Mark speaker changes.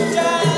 Speaker 1: Yeah.